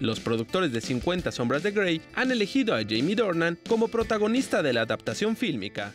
Los productores de 50 Sombras de Grey han elegido a Jamie Dornan como protagonista de la adaptación fílmica.